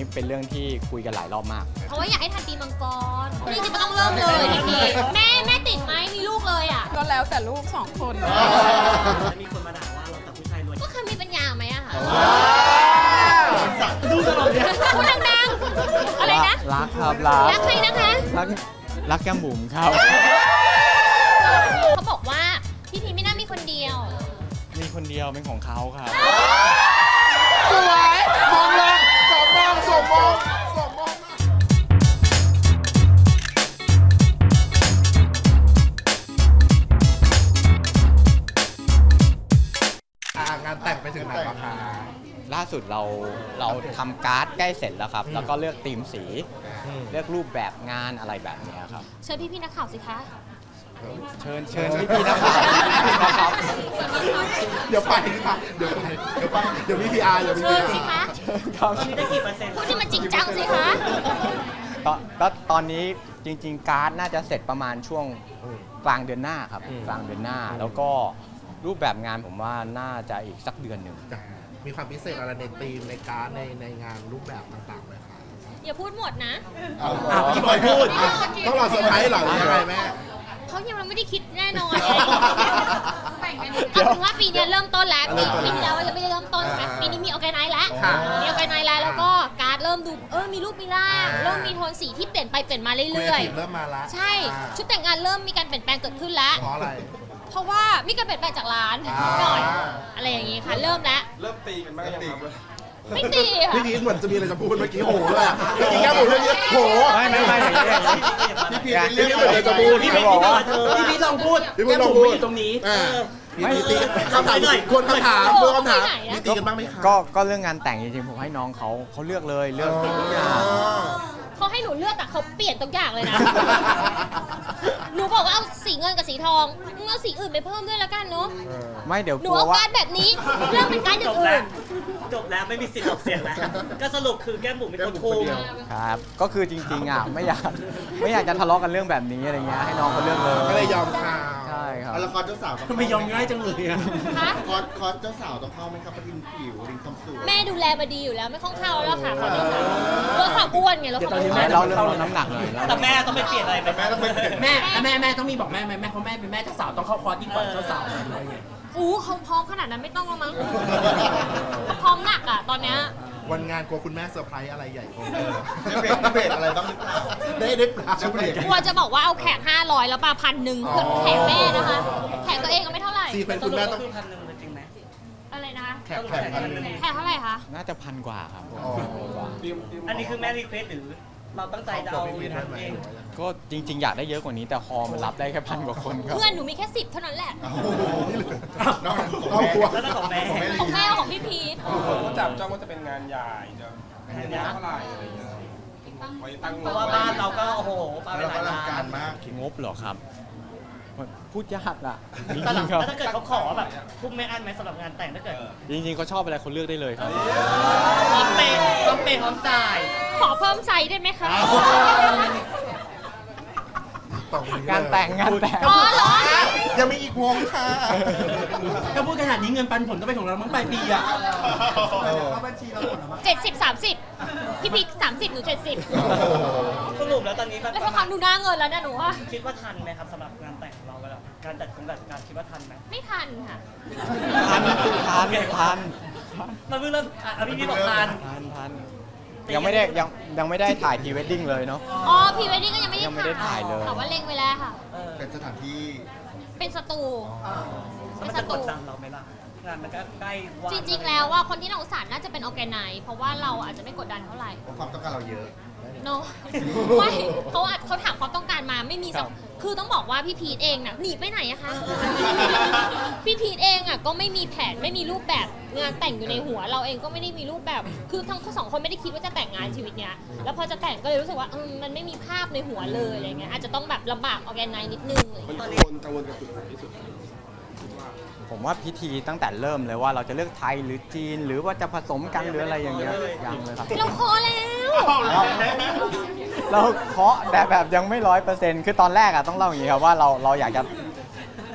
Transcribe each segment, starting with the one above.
นี้เป็นเรื่องที่คุยกันหลายรอบมาก เพราะว่าอยากให้ทันปีมังกรจริงๆมันต้องเริ่มเลยทีทีแม่แม่ติดไหมมีลูกเลยอะ ก็แล้วแต่ลูกสองคนจะมีคนมาด่าว่าเรากับผู้ชายรวยก็เคยมีปัญญาไหมอะคะดูตลอดเนี่ยพูดดังๆอะไรนะรักครับรักรักใครนะคะรักรักแก้มบุ๋มครับเขาบอกว่าพี่พีไม่น่ามีคนเดียว มีคนเดียวเป็นของเขาครับ สุดเราเราทำการ์ดใกล้เสร็จแล้วครับ แล้วก็เลือกธีมสี เลือกรูปแบบงานอะไรแบบเนี้ยครับ เชิญพี่พี่ๆนักข่าวสิคะ เชิญเชิญพี่พี่ๆนักข่าวนะครับ เดี๋ยวไปค่ะเดี๋ยวไปเดี๋ยวไปเดี๋ยวมี PR เดี๋ยวมี PR เชิญอาสิคะครับตอนนี้ได้กี่เปอร์เซ็นต์พูดที่มันจริงจังสิคะ ตอนก็ตอนนี้จริง ๆ การ์ดน่าจะเสร็จประมาณช่วงกลางเดือนหน้าครับกลางเดือนหน้าแล้วก็รูปแบบงานผมว่าน่าจะอีกสักเดือนหนึ่งจ้ะ มีความพิเศษอะไรในธีมในการ์ดในในงานรูปแบบต่างๆไหมคะอย่าพูดหมดนะอะพี่บอยพูดอะต้องรอเซอร์ไพรส์เหรอหรือยังไงแม่ เขายังไม่ได้คิดแน่นอนเอาเป็นว่าปีเนี้ยเริ่มต้นแล้วปีเริ่มต้นปีที่แล้วยังไม่ได้เริ่มต้นใช่ไหมอ่าปีนี้มี organize แล้วค่ะ มี organize แล้วแล้วก็การ์ดเริ่มดูเออมีรูปมีร่างอ่าเริ่มมีโทนสีที่เปลี่ยนไปเปลี่ยนมาคุเรื่อยทีมเริ่มมาละๆ ใช่อ่าชุดแต่งงานเริ่มมีการเปลี่ยนแปลงเกิดขึ้นแล้ว เพราะอะไร เพราะว่ามีการเปลี่ยนแปลงจากร้านอ่าหน่อยอะไรอย่างงี้ค่ะ เริ่มแล้ว เริ่มตีกันบ้างยังครับไม่ตีค่ะพี่พีทเหมือนจะมีอะไรจะพูดเมื่อกี้โหเลยอะเมื่อกี้แก้มผมเรื่องนี้โหไม่ไม่ไม่อย่างนี้อย่างนี้พี่พีทเป็นเรื่องอะไรจะพูดพี่พี่พีพีททบอกว่าพี่พีทลองพูดพี่พีทแก้มลองบุ๋มพูดอยู่ตรงนี้อ่าเออพี่พีทตีคำถามหน่อยควรคำถามควรคำถามไปไหนอะมีตีกันบ้างไหมคะก็ก็เรื่องงานแต่งจริงๆผมให้น้องเขาเขาเลือกเลยเลือกทุกอย่าง เขาให้หนูเลือกแต่เขาเปลี่ยนทุกอย่างเลยนะ หนูบอกว่าเอาสีเงินกับสีทองมึงเอาสีอื่นไปเพิ่มด้วยแล้วกันเนาะ ไม่เดี๋ยวหกนูลัวเอาว่า การดแบบนี้เรื่องเป็นการดอจย่าบงแล้อื่วน จบแล้วไม่มีสิทธิ์ออกเสียงแล้ว ก็สรุปคือแก้มบุ๋มเป็นคนคุมครับ ก็คือจริงๆอะ ไม่อยาก ไม่อยากจะทะเลาะกันเรื่องแบบนี้อะไรเงี้ย ให้น้องเขาเลือกเลย ก็เลยยอมข่าวใช่ครับ แล้วคอร์สเจ้าสาวต้องทำไมยอมง่ายจังเลยอะคะคอร์สคอร์สเจ้าสาวต้องเข้าไหมครับประทินผิวริมความสวย แม่ดูแลมาดีอยู่แล้วไม่ต้องเข้าแล้วค่ะขอโทษค่ะลดความอ้วนไงลดความอ้วนแม่เราเรื่องลดน้ำหนักหน่อยแล้ว แต่แม่ต้องไปเปลี่ยนอะไรไปแม่ต้องไปเปลี่ยน แม่แม่แม่ต้องมีบอกแม่ไหมแม่เพราะแม่เป็นแม่เจ้าสาวต้องเข้าคอร์สยิ่งกว่าเจ้าสาวอะไรเงี้ย อู้เขาพร้อมขนาดนั้นไม่ต้องแล้วมั้งเขาพร้อมหนักอะตอนเนี้ย วันงานกลัวคุณแม่เซอร์ไพรส์อะไรใหญ่กว่าเบรกเบรกอะไรบ้างหรือเปล่าได้ได้เปล่าเบรกกลัวจะบอกว่าเอาแขก500 แล้วมาพันหนึ่งเพื่อนแขกแม่นะคะ แขกตัวเองก็ไม่เท่าไหร่ซีเป็นคุณแม่ต้องคือพันหนึ่งเลยจริงไหมอะไรนะคะแขกแขกพันหนึ่งแขกเท่าไหร่คะน่าจะพันกว่าครับอ๋ออันนี้คือแม่รีเควสหรือ เราตั้งใจจะเอาไปทำเองก็จริง ๆ อยากได้เยอะกว่านี้แต่ฮอลมันรับได้แค่พันกว่าคนครับ เพื่อนหนูมีแค่สิบเท่านั้นแหละโอ้โหนี่เลยนอกจากครอบครัวแล้วนั่นของแม่ ของแม่ของพี่พีทคนก็จับจ้องว่าจะเป็นงานใหญ่จะงานใหญ่เท่าไหร่อะไรอย่างเงี้ยไว้ตั้งเพราะว่าบ้านเราก็โอ้โหปาไปแล้วหลายก็รัล้ากการนมากงบเหรอครับ พูดยากอะจแต่หลัริงงๆครับแล้วถ้าเกิดเขาขอแบบทุ่มไม่อั้นไหมสำหรับงานแต่งถ้าเกิด จริงๆเขาชอบอะไรเขาเลือกได้เลยครับพร้อมเปย์พร้อมเปย์พร้อมจ่าย ขอเพิ่มไซส์ได้ไหมคะตรงนี้เลยงานแต่งงานแต่งอ๋อเหรอยังมีอีกวงค่ะ ถ้าพูดขนาดนี้เงินปันผลก็เป็นของเรามั้งปลายปีอะเจ็ดสิบสามสิบพี่พีทสามสิบหนูเจ็ดสิบสรุปแล้วตอนนี้แบบแล้วพอฟังดูหน้าเงินแล้วเนี่ยหนูว่าคิดว่าทันไหมครับสำหรับงานแต่งของเราเวลาการจัดคุณแบบงานคิดว่าทันไหมไม่ทันค่ะพันพันพันเราเพิ่งเริ่มอะอะพี่พี่บอกทันพันพัน ยังไม่ได้ยังยังไม่ได้ถ่ายพรีเวดดิ้งเลยเนาะ อ๋อพรีเวดดิ้งก็ยังไม่ได้ยังไม่ได้ถ่ายเลย แต่ว่าเล็งไว้แล้วค่ะ เออเป็นสถานที่เป็นสตูแล้วมันจะกดดันเราไหมล่ะงานมันก็ใกล้วันจริงๆแล้วว่าคนที่เราสารน่าจะเป็นออแกไนเพราะว่าเราอาจจะไม่กดดันเท่าไหร่เพราะความต้องการเราเยอะเนอะไม่เขาอาจเขาถามความต้องการมาไม่มีสักคื อต้องบอกว่าพี่พีทเองน่ะหนีไปไหนอะคะ พี่พีทเองอะก็ไม่มีแผนไม่มีรูปแบบงานแต่งอยู่ในหัว เราเองก็ไม่ได้มีรูปแบบ คือทั้งสองคนไม่ได้คิดว่าจะแต่งงานชีวิตเนี้ยแล้วพอจะแต่งก็เลยรู้สึกว่าเออมันไม่มีภาพในหัวเลยอะไรเงี้ยอาจจะต้องแบบลำบากออแกไนนิดนึงอะไรเงี้ยกังวลกังวลกับจุดไหนที่สุด ผมว่าพิธีตั้งแต่เริ่มเลยว่าเราจะเลือกไทยหรือจีน หรือว่าจะผสมกันหรืออะไรอย่างเงี้ยยังเลยครับ เราพอแล้วเราเคาะแต่แบบยังไม่ร้อยเปอร์เซ็นต์คือตอนแรกอะต้องเล่าอย่างนี้ครับว่าเราเราอยากจะ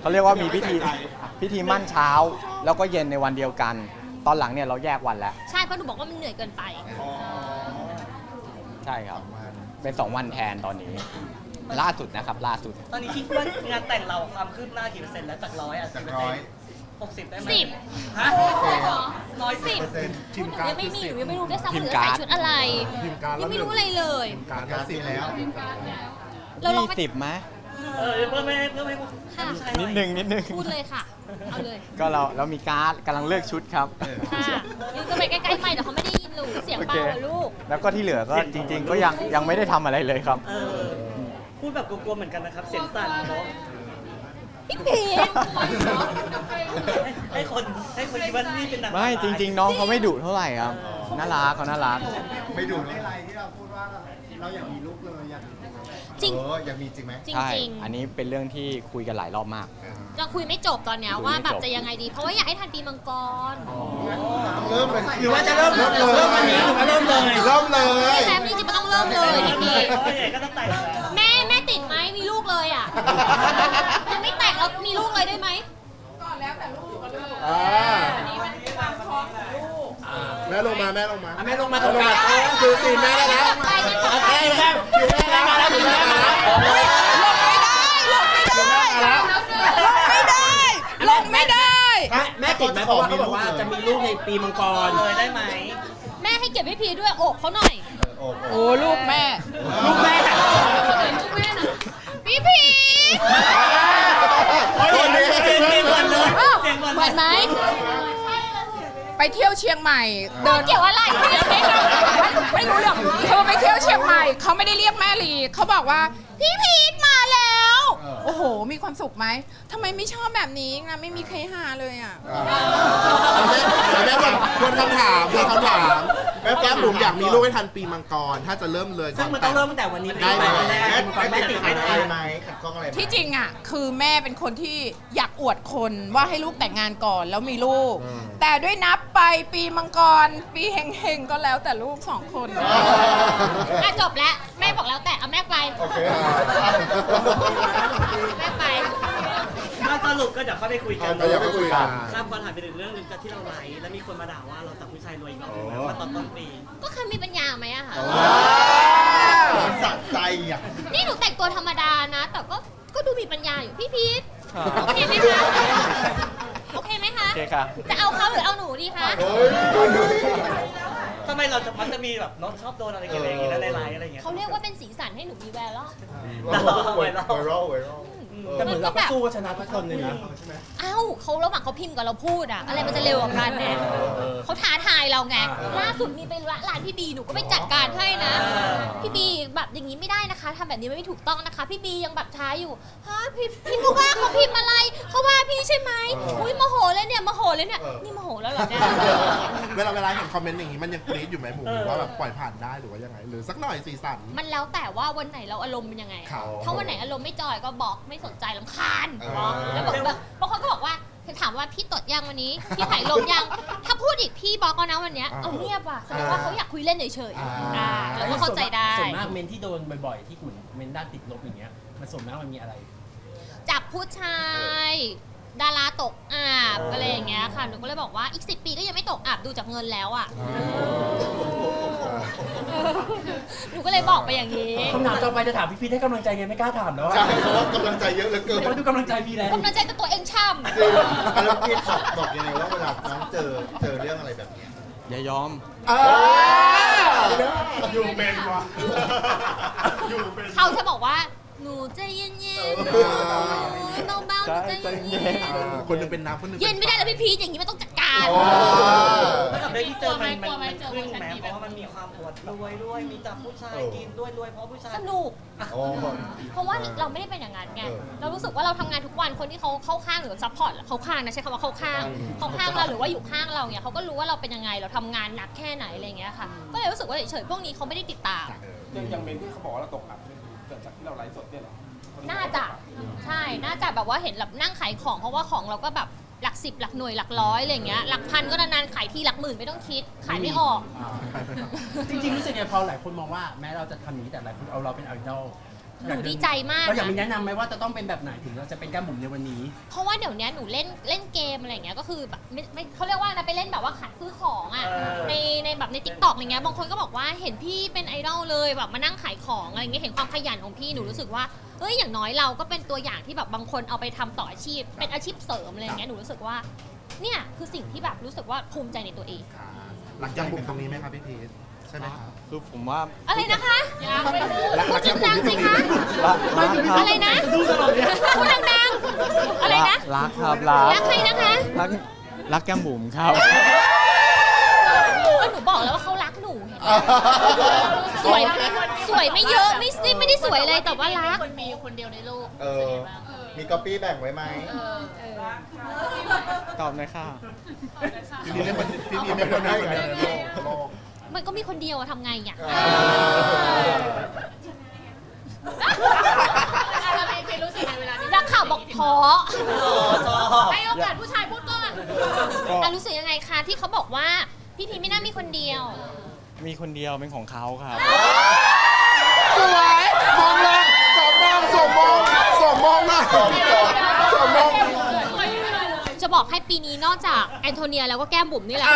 เขาเรียกว่ามีพิธีพิธีมั่นเช้า แล้วก็เย็นในวันเดียวกัน ตอนหลังเนี่ยเราแยกวันแล้ว ใช่เพราะหนูบอกว่ามันเหนื่อยเกินไปคใช่ครับสองวันเป็น 2 วันแทนตอนนี้ ล่าสุดนะครับ ล่าสุด ตอนนี้คิดว่างานแต่งเราความคืบหน้ากี่เปอร์เซ็นต์แล้วจากร้อยอะจากร้อย หกสิบได้ไหมสิบฮะร้อยสิบเปอร์เซ็นต์หนูยังไม่มีหนูยังไม่รู้ด้วยซ้ำทีว่าหมนูจะการ์ใส่ดชุดอะไร ทีมการ์ดยังไม่รู้อะไรเลยการการสิสิบแล้ว เราลองไปยี่สิบไหมเออเพื่อไม่ให้เพื่อไม่ให้ผู้ค่ะชายหนิน่ดอยนึงนิดนึงพูดเลยค่ะ เอาเลย ก็เราเรามีการ์ดกำลังเลือกชุดครับ ค่ะยืนก็ไปใกล้ๆไม่เดี๋ยวเขาไม่ได้ยินหนูเสียงโอเบาเคอะลูก แล้วก็ที่เหลือก็จริง ๆ ก็ยังยังไม่ได้ทำอะไรเลยครับ เออพูดแบบกลัวๆเหมือนกันนะครับ เสียงสั่นเนาะ พี่พีทให้คนให้คนคิดว่านี่เป็นนางไม่จริง ๆ น้องเขาไม่ดุเท่าไหร่ครับน่ารักเขาน่ารัก ไม่ดูอะไรที่เราพูดว่าเราอยากมีลูกเลยอยากจริงเอออยากมีจริงไหมจริงใช่จริงอันนี้เป็นเรื่องที่คุยกันหลายรอบมากเราคุยไม่จบตอนเนี้ยคุยไม่ว่าแบบจบจะยังไงดี เพราะว่าอยากให้ทันปีมังกรเริ่มเลยหรือว่าจะเริ่มเริ่มเริ่มวันนี้หรือว่าเริ่มเลยเริ่มเลยใช่ไหมจริงๆมันต้องเริ่มเลยพี่พีทเพราะว่าใหญ่ก็ต้องแต่ ยอะยังไม่แต่งแล้วมีลูกเลยได้ไหมอ่าแม่ลงมาแม่ลงมา อะแม่ลงมาตรงกลางเออคือสีแม่ได้แล้วไปกันต่อแม่แม่แม่มาแล้วแม่มาแล้วลงมาแล้วลงไม่ได้แม่แม่ติดไหมเพราะว่าเขาบอกว่าจะมีลูกในปีมังกรเลยได้ไหมแม่ให้เก็บพี่พีทด้วยโอบเขาหน่อยโอ้โหโอ้ลูกแม่ ลูกแม่ พี่พี เสียงเสียงเงเหมือนเลยเสียงเหมือนเหมือนไหม ไปเที่ยวเชียงใหม่ เดินเกี่ยวอะไรไม่รู้เรื่องเธอไปเที่ยวเชียงใหม่ เขาไม่ได้เรียกแม่ลีเขาบอกว่า พี่พีทมาแล้ว โอ้โห มีความสุขไหมทำไมไม่ชอบแบบนี้นะไม่มีใครหาเลยอะแม่แม่แบบทวนคำถามทวนคำถามแม่แก้มบุ๋มอยากมีลูกให้ทันปีมังกร ถ้าจะเริ่มเลยซึ่งมันต้องเริ่มตั้งแต่วันนี้ได้ไหมวันแรกแม่ปีมังกรแม่แม่ติติดดไหไหมมอะไรไหมขัดข้องอะไรไหมที่จริงอะคือแม่เป็นคนที่อยากอวดคนว่าให้ลูกแต่งงานก่อนแล้วมีลูก แต่ด้วยนับไปปีมังกร ปีเฮงๆก็แล้วแต่ลูกสองคนอะจบแล้ว แม่บอกแล้วแต่เอาแม่ไป โอเคแม่ไปถ้าสรุปก็เดี๋ยวเข้าไปคุยกันเราอย่าไปคุยกันครับพอถามไปถึงเรื่องหนึงที่เราไลฟ์แล้วมีคนมาด่าว่าเราจับผู้ชายรวยอีกรอบหนึงนะว่าตอนต้นปี ก็เคยมีปัญญาไหมอะคะสะใจอะ นี่หนูแต่งตัวธรรมดานะ แต่ก็ก็ดูมีปัญญาอยู่พี่พีทครับ โอเคไหมคะโอเคไหมคะโอเคค่ะจะเอาเขาหรือเอาหนูดีคะ เฮ้ย ทำไมเราจะมักจะมีแบบน้องชอบโดนอะไรกันอย่างงี้แล้วในไลฟ์อะไรอย่างเงี้ยเขาเรียกว่าเป็นสีสันให้หนูมีแวร์ล่อไวรัลไวรัลไวรัลแต่เหมือนเราก็สู้ชนะทุกคนเลยนะ เอ้าเขาระหว่างเขาพิมพ์กับเราพูดอะอะไรมันจะเร็วกว่ากันเนี่ยเขาท้าทาย เราไงล่าสุดมีไปร้านพี่บีหนูก็ไปจัดการให้นะพี่บีแบบอย่างนี้ไม่ได้นะคะทำแบบนี้ไม่ถูกต้องนะคะ พี่บียังแบบท้าอยู่ฮะพี่พี่เขาว่าเขาพิมพ์อะไรเขาว่าพี่ใช่ไหมอุ้ยโมโหเลยเนี่ยโมโหเลยเนี่ยนี่โมโหแล้วเหรอเนี่ย เวลาเวลาเห็นคอมเมนต์อย่างนี้มันยังกรี๊ดอยู่ไหมบุ๋มหรือว่าแบบปล่อยผ่านได้หรือว่ายังไง หรือสักหน่อยสีสัน มันแล้วแต่ว่าวันไหนเราอารมณ์เป็นยังไงอะครับถ้าวันไหนอารมณ์ไม่ joy ก็บอกไม่สนใจรำคาญเออ แล้วบอกแบบบางคนก็บอกว่า ถามว่าพี่ตดยังวันนี้ พี่ถ่ายลมยัง ถ้าพูดอีกพี่บอกก็นะวันเนี้ยอ่าเอาเงียบว่ะแสดงว่าเขาอยากคุยเล่นเฉยอ่าๆอ่าเราก็เข้าใจได้ ส่วนมากเมนต์ที่โดนบ่อยๆ ที่เหมือนเมนต์ด้านติดลบอย่างเงี้ยมันส่วนมากมันมีอะไรจับผู้ชาย ดาราตกอาบอะไรอย่างเงี้ยค่ะหนูก็เลยบอกว่าอีกสิปีก็ยังไม่ตกอาบดูจากเงินแล้วอะ หนูก็เลยบอกไปอย่างนี้คำถามต่อไปจะถามพี่พีทให้กำลังใจไงไม่กล้าถามแล้วใช่อะเพราะว่ากำลังใจเยอะเหลือเกินเขาดูกำลังใจพี่แล้วกำลังใจกับตัวเองช่ำ จริงแล้วพี่ตอบบอกยังไงว่าเวลาน้องเจอเจอเรื่องอะไรแบบเนี้ยอย่ายอมอยู่เป็นวะอยู่เป็น เขาจะบอกว่า หนูใจเย็นๆเบาๆหนูใจใจเย็นเย็นอ่าคนหนึ่งเป็นน้ำคนหนึ่งเย็นๆไม่ได้แล้วพี่พีชอย่างนี้มันต้องจัด การโอ้แล้วกับเรื่องที่เจอมันมันมันขึ้นไหมเพราะว่ามันมีความอวดรวยด้วยมีจับผู้ชายกินด้วยรวยเพราะผู้ชายสนุกโอ้เพราะว่าเราไม่ได้เป็นอย่างนั้นไงเออเรารู้สึกว่าเราทำงานทุกวันคนที่เขาเข้าข้างหรือ support เข้าข้างนะใช้คำว่าเข้าข้างเข้าข้างเราหรือว่าอยู่ข้างเราเนี่ยเขาก็รู้ว่าเราเป็นยังไงเราทำงานหนักแค่ไหนอะไรอย่างเงี้ยค่ะ ก็เลยรู้สึกว่าเฉยๆพวกนี้เขาไม่ได้ติดตามยังยังเป็นที่เขาบอกว่าเราตกอับเนี่ยเกิดจากที่เราไลฟ์สดเนี่ยเหรอน่าจะใช่ น่าจะแบบว่าเห็นแบบนั่งขายของเพราะว่าของเราก็แบบ หลักสิบหลักหน่วยหลักร้อยอะไรอย่างเงี้ยหลักพันก็นานๆขายทีหลักหมื่นไม่ต้องคิดขายไม่ออก จริงๆรู้สึกไงพอหลายคนมองว่าแม้เราจะทำอย่างนี้แต่หลายคนเอาเราเป็นไอดอล หนูดีใจมากเราอยากมีนะแนะนำไหมว่าจะต้องเป็นแบบไหนถึงเราจะเป็นแก้มบุ๋มในวันนี้ เพราะว่าเดี๋ยวนี้หนูเล่นเล่นเกมอะไรอย่างเงี้ยก็คือแบบไม่ไม่เขาเรียกว่านะไปเล่นแบบว่าขายซื้อของอะในในแบบใน TikTok อะไรเงี้ยบางคนก็บอกว่าเห็นพี่เป็นไอดอลเลยแบบมานั่งขายของอะไรเงี้ยเห็นความขยันของพี่หนูรู้สึกว่าเอ้ยอย่างน้อยเราก็เป็นตัวอย่างที่แบบบางคนเอาไปทำต่ออาชีพ เป็นอาชีพเสริมอะไรอย่างเงี้ยหนูรู้สึกว่าเนี่ยคือสิ่งที่แบบรู้สึกว่าภูมิใจในตัวเองหลังจากบุกตรงนี้ไหมครับพี่พีท ใช่ไหมครับคือผมว่าอะไรนะคะรักพูดรักแก้มบุ๋ดังๆสิคะรักรักครับอะไรนะพูดดังๆอะไรนะรักครับรักรักใครนะคะรักรักแก้มบุ๋มครับก็หนูบอกแล้วว่าเขารักหนูเห็นไหมสวยสวยไม่เยอะไม่ไม่ไม่ได้สวยเลยแต่ว่ารักคนมีคนเดียวในโลกเออมีก๊อปปี้แบ่งไว้ไหมตอบเลยค่ะพี่พีทเล่นพี่พีทเป็นคนได้ไงในโลกโลก มันก็มีคนเดียวอะทำไงอะเราเป็นเป็นรู้สึกในเวลานี้นักข่าวบอกท้อ ให้โอกาสผู้ชายพูดก่อนก็อะรู้สึกยังไงคะที่เขาบอกว่าพี่พีไม่น่ามีคนเดียว มีคนเดียวเป็นของเขาครับ สวยมองเลยสองมองสองมองสองมองนะสองสองมองจะบอกให้ปีนี้นอกจากแอนโทเนียแล้วก็แก้มบุ๋มนี่แหละเ